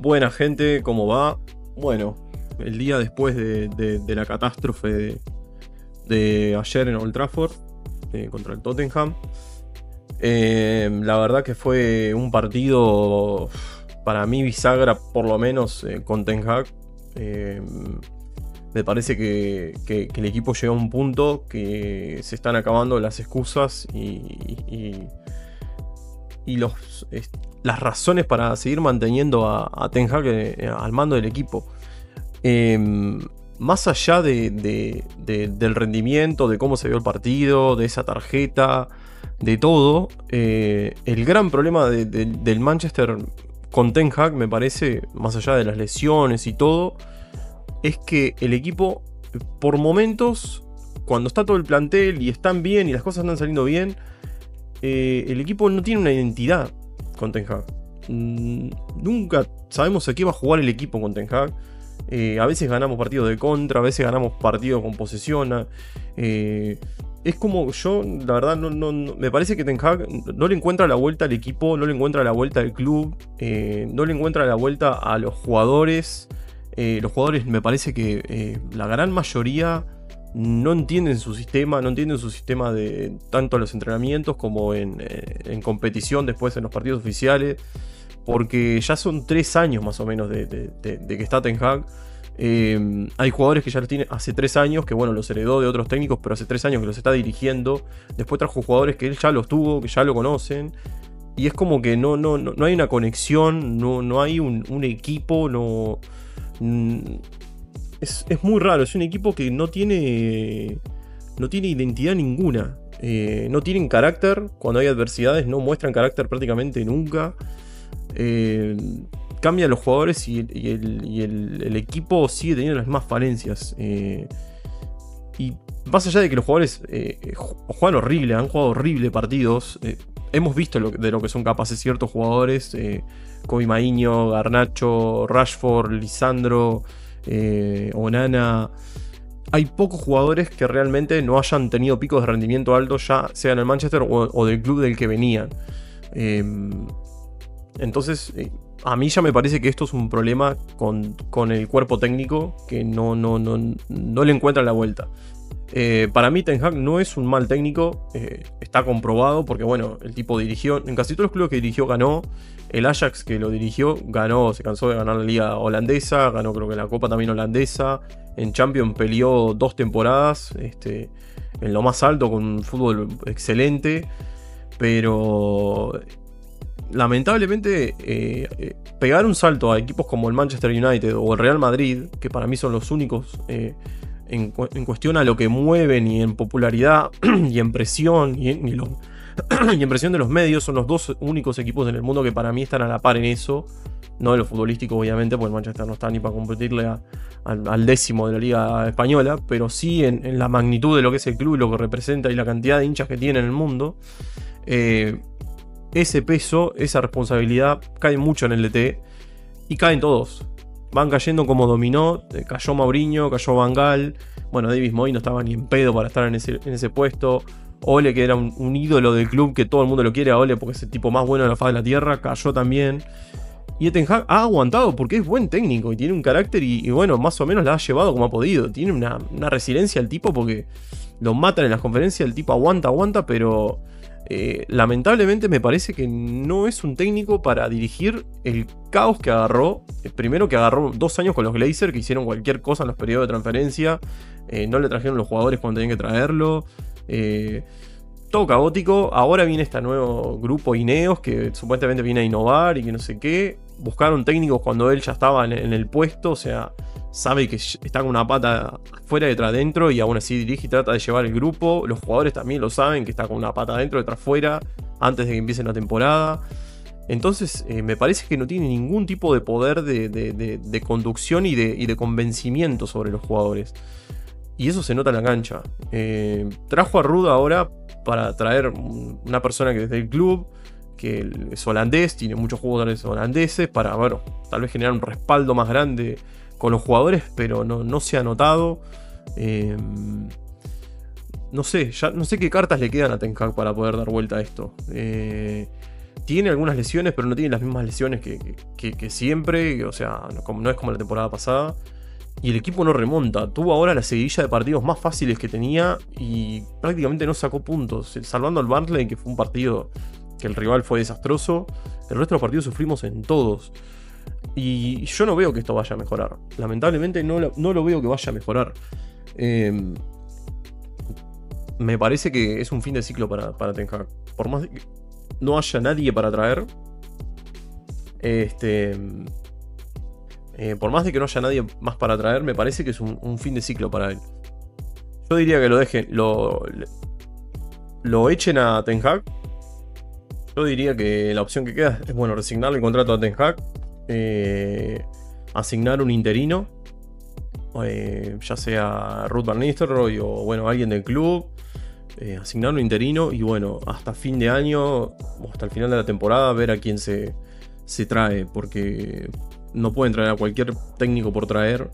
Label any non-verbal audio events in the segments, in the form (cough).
Buena gente, ¿cómo va? Bueno, el día después de, la catástrofe de, ayer en Old Trafford eh, contra el Tottenham. Eh, la verdad que fue un partido para mí bisagra, por lo menos eh, con Ten Hag. me parece que, el equipo llegó a un punto que se están acabando las excusas y, y los, las razones para seguir manteniendo a, Ten Hag eh, al mando del equipo. Em, más allá de, del rendimiento, de cómo se vio el partido, de esa tarjeta, de todo, eh, el gran problema del Manchester con Ten Hag, me parece, más allá de las lesiones y todo, es que el equipo, por momentos, cuando está todo el plantel y están bien y las cosas están saliendo bien, eh, el equipo no tiene una identidad con Ten. Mm, nunca sabemos a qué va a jugar el equipo con Ten. Eh, a veces ganamos partidos de contra, a veces ganamos partidos con posesión. Eh, es como yo, la verdad, no, me parece que Ten no le encuentra la vuelta al equipo, no le encuentra la vuelta al club, no le encuentra la vuelta a los jugadores. los jugadores me parece que la gran mayoría no entienden su sistema, no entienden su sistema de tanto en los entrenamientos como en, eh, competición después en los partidos oficiales, porque ya son tres años más o menos de, que está Ten Hag. Eh, hay jugadores que ya los tiene hace tres años, que bueno, los heredó de otros técnicos, pero hace tres años que los está dirigiendo. Después trajo jugadores que él ya los tuvo, que ya lo conocen. Y es como que no, no, no, hay una conexión, no, no hay un, un equipo, no es, muy raro. Es un equipo que no tiene. No tiene identidad ninguna. Eh, no tienen carácter. Cuando hay adversidades, no muestran carácter prácticamente nunca. Eh, cambian los jugadores y, el, equipo sigue teniendo las mismas falencias. Eh, y más allá de que los jugadores juegan horrible, han jugado horrible partidos. hemos visto de lo que son capaces ciertos jugadores. Kobe Maíño, Garnacho, Rashford, Lisandro eh, Onana. Hay pocos jugadores que realmente no hayan tenido picos de rendimiento alto, ya sea en el Manchester o, del club del que venían. Em, entonces, eh, a mí ya me parece que esto es un problema con, el cuerpo técnico que no, no, no, le encuentra la vuelta. Eh, para mí Ten Hag no es un mal técnico, eh, está comprobado porque bueno, el tipo dirigió, en casi todos los clubes que dirigió ganó, el Ajax que lo dirigió ganó, se cansó de ganar la liga holandesa, ganó creo que la copa también holandesa, en Champions peleó dos temporadas, este, en lo más alto con un fútbol excelente, pero lamentablemente eh, pegar un salto a equipos como el Manchester United o el Real Madrid, que para mí son los únicos en, cuestión a lo que mueven y en popularidad (clears throat) y en presión (clears throat) y en, presión de los medios, son los dos únicos equipos en el mundo que para mí están a la par en eso. No de lo futbolístico, obviamente, porque Manchester no está ni para competirle al, décimo de la Liga Española, pero sí en, la magnitud de lo que es el club lo que representa y la cantidad de hinchas que tiene en el mundo. Eh, ese peso, esa responsabilidad cae mucho en el DT y caen todos van cayendo como dominó. Eh, cayó Mauriño, cayó Bangal. Bueno, Davis Moy no estaba ni en pedo para estar en ese, puesto. Ole, que era un, ídolo del club, que todo el mundo lo quiere a Ole porque es el tipo más bueno de la faz de la tierra, cayó también. Y Eten ha aguantado porque es buen técnico y tiene un carácter y, bueno, más o menos la ha llevado como ha podido. Tiene una, una resiliencia el tipo porque lo matan en las conferencias, el tipo aguanta, aguanta, pero eh, lamentablemente me parece que no es un técnico para dirigir el caos que agarró. Eh, primero que agarró dos años con los Glazers que hicieron cualquier cosa en los periodos de transferencia. Eh, no le trajeron los jugadores cuando tenían que traerlo. Todo caótico. Ahora viene este nuevo grupo Ineos que supuestamente viene a innovar y que no sé qué. Buscaron técnicos cuando él ya estaba en el puesto. O sea, sabe que está con una pata fuera y detrás adentro y aún así dirige y trata de llevar el grupo. Los jugadores también lo saben que está con una pata adentro, detrás fuera, antes de que empiece la temporada. Entonces eh, me parece que no tiene ningún tipo de poder de, conducción y, de, convencimiento sobre los jugadores. Y eso se nota en la cancha. Eh, trajo a Ruda ahora para traer una persona que es del club, que es holandés, tiene muchos jugadores holandeses, para, bueno, tal vez generar un respaldo más grande con los jugadores, pero no, se ha notado. Em, no sé, ya no sé qué cartas le quedan a Ten para poder dar vuelta a esto. Eh, tiene algunas lesiones, pero no tiene las mismas lesiones que, siempre. O sea, no, no, es como la temporada pasada. Y el equipo no remonta. Tuvo ahora la seguidilla de partidos más fáciles que tenía y prácticamente no sacó puntos. Salvando al Barnsley, que fue un partido que el rival fue desastroso. El resto de los partidos sufrimos en todos. Y yo no veo que esto vaya a mejorar. Lamentablemente no lo, veo que vaya a mejorar. Em, me parece que es un fin de ciclo para, para Ten. Por más que no haya nadie para traer. Este. Eh, por más de que no haya nadie más para traer, me parece que es un, fin de ciclo para él. Yo diría que lo dejen, lo, lo echen a Ten Hag. Yo diría que la opción que queda es, bueno, resignarle el contrato a Ten Hag, eh, asignar un interino, eh, ya sea Ruth Van Nistelrooy o bueno, alguien del club, asignar un interino y bueno, hasta fin de año o hasta el final de la temporada ver a quién se, se trae, porque no pueden traer a cualquier técnico por traer.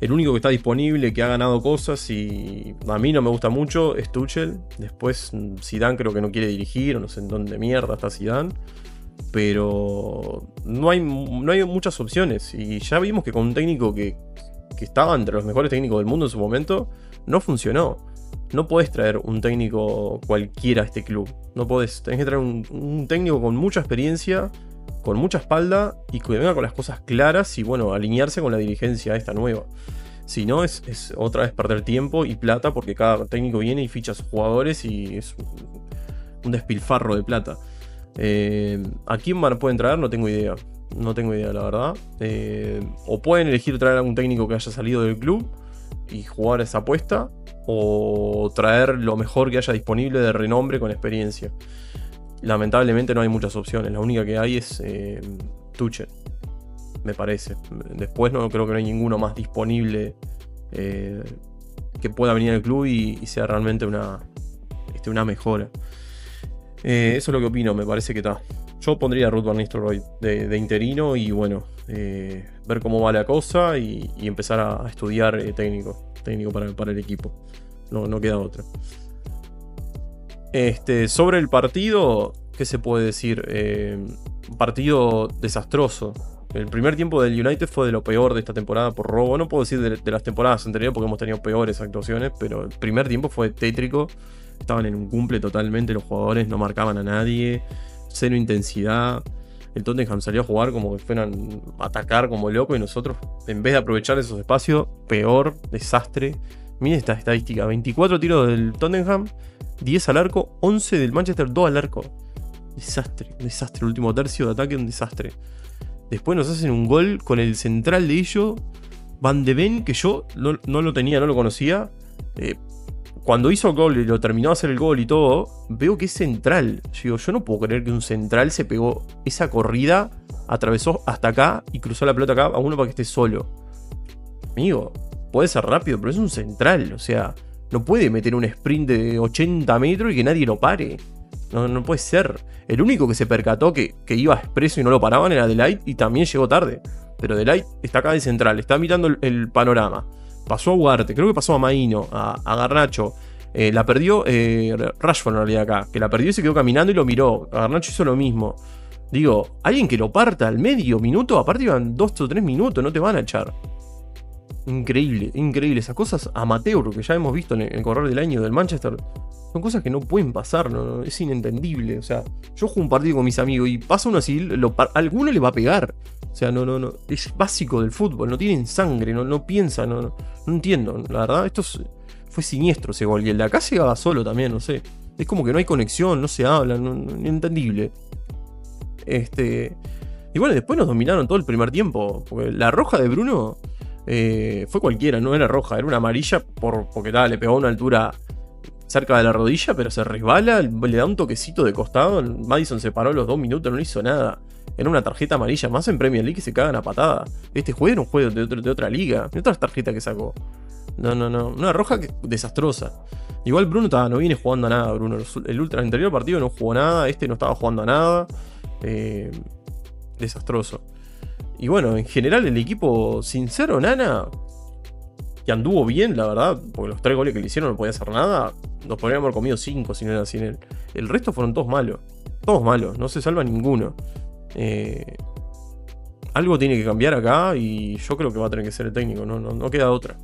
El único que está disponible, que ha ganado cosas y a mí no me gusta mucho es Tuchel. Después Zidane creo que no quiere dirigir, no sé en dónde mierda está Zidane. Pero no hay, no hay muchas opciones. Y ya vimos que con un técnico que, que estaba entre los mejores técnicos del mundo en su momento, no funcionó. No podés traer un técnico cualquiera a este club. No podés. Tenés que traer un, un técnico con mucha experiencia con mucha espalda y que venga con las cosas claras y bueno, alinearse con la dirigencia esta nueva. Si no, es, otra vez perder tiempo y plata porque cada técnico viene y ficha a sus jugadores y es un, despilfarro de plata. Eh, ¿A quién pueden traer? No tengo idea. No tengo idea, la verdad. Eh, o pueden elegir traer a un técnico que haya salido del club y jugar esa apuesta. O traer lo mejor que haya disponible de renombre con experiencia lamentablemente no hay muchas opciones. La única que hay es eh, me parece. Después no creo que no hay ninguno más disponible eh, que pueda venir al club y, sea realmente una, este, una mejora. Eh, eso es lo que opino, me parece que está. Yo pondría a Ruth Van Nistelrooy de, interino y bueno, eh, ver cómo va la cosa y, empezar a, estudiar técnico, técnico para, para, el equipo. No, no queda otra. Este, sobre el partido, ¿qué se puede decir? Eh, partido desastroso. El primer tiempo del United fue de lo peor de esta temporada por robo. No puedo decir de, las temporadas anteriores porque hemos tenido peores actuaciones, pero el primer tiempo fue tétrico. Estaban en un cumple totalmente los jugadores, no marcaban a nadie, cero intensidad. El Tottenham salió a jugar como que fueran a atacar como loco y nosotros, en vez de aprovechar esos espacios, peor, desastre. Miren esta estadística: 24 tiros del Tottenham, 10 al arco, 11 del Manchester, 2 al arco. Desastre, desastre. El último tercio de ataque, un desastre. Después nos hacen un gol con el central de ellos, Van de Ven, que yo no, lo tenía, no lo conocía. Eh, cuando hizo el gol y lo terminó de hacer el gol y todo, veo que es central. Yo yo no puedo creer que un central se pegó esa corrida, atravesó hasta acá y cruzó la pelota acá a uno para que esté solo. Amigo, puede ser rápido, pero es un central. O sea, no puede meter un sprint de 80 metros y que nadie lo pare. No, no puede ser. El único que se percató que, iba expreso y no lo paraban era Delight y también llegó tarde. Pero Delight está acá de central, está mirando el, panorama. Pasó a Ugarte, creo que pasó a Maíno, a, Garnacho. Eh, la perdió eh, Rashford en realidad acá, que la perdió y se quedó caminando y lo miró. Garnacho hizo lo mismo. Digo, alguien que lo parta al medio minuto, aparte iban dos o tres minutos, no te van a echar. Increíble, increíble. Esas cosas amateur que ya hemos visto en el, correr del año del Manchester son cosas que no pueden pasar, no, es inentendible. O sea, yo juego un partido con mis amigos y pasa uno así, lo, alguno le va a pegar. O sea, no, no, no. Es básico del fútbol, no tienen sangre, no, no piensan, no, no, entiendo. La verdad, esto fue siniestro ese gol. Y el de acá se llegaba solo también, no sé. Es como que no hay conexión, no se habla, no, inentendible. Este. Y bueno, después nos dominaron todo el primer tiempo. Porque la roja de Bruno eh, fue cualquiera, no era roja, era una amarilla por, porque le pegó a una altura cerca de la rodilla, pero se resbala, le da un toquecito de costado. Madison se paró los dos minutos, no hizo nada. Era una tarjeta amarilla, más en Premier League que se cagan a patada. Este juego era un juego de, otra liga, de otras tarjetas que sacó. No, no, no. Una roja desastrosa. Igual Bruno no viene jugando a nada, Bruno. El, ultra, anterior partido no jugó nada, este no estaba jugando a nada. Eh, desastroso. Y bueno, en general el equipo sincero, Nana, que anduvo bien, la verdad, porque los tres goles que le hicieron no podía hacer nada. Nos podríamos haber comido cinco si no era sin él. El resto fueron todos malos. Todos malos, no se salva ninguno. Eh, algo tiene que cambiar acá y yo creo que va a tener que ser el técnico, no, no, queda otra.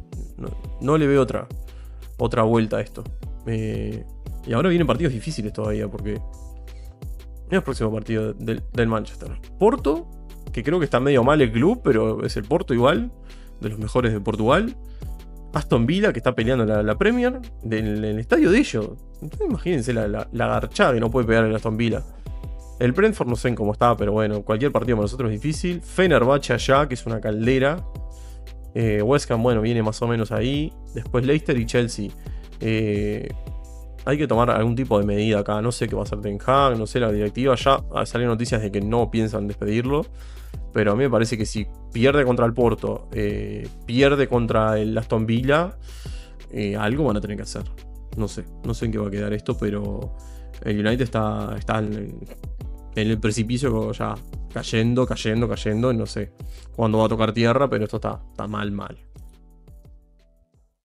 No, le veo otra, otra vuelta a esto. Eh, y ahora vienen partidos difíciles todavía porque es el próximo partido del, Manchester. Porto, que creo que está medio mal el club, pero es el Porto igual, de los mejores de Portugal. Aston Villa, que está peleando la, Premier, del, el estadio de ellos. imagínense la, la, garchada que no puede pegar el Aston Villa. El Brentford no sé en cómo está, pero bueno, cualquier partido para nosotros es difícil. Fenerbahce allá, que es una caldera. Eh, West Ham, bueno, viene más o menos ahí. Después Leicester y Chelsea. Eh, hay que tomar algún tipo de medida acá. No sé qué va a hacer Ten Hag, no sé la directiva. Ya salen noticias de que no piensan despedirlo. Pero a mí me parece que si pierde contra el Porto, eh, pierde contra el Aston Villa, eh, algo van a tener que hacer. No sé, no sé en qué va a quedar esto, pero el United está, está en, el precipicio ya cayendo, cayendo, cayendo. No sé cuándo va a tocar tierra, pero esto está, está mal, mal.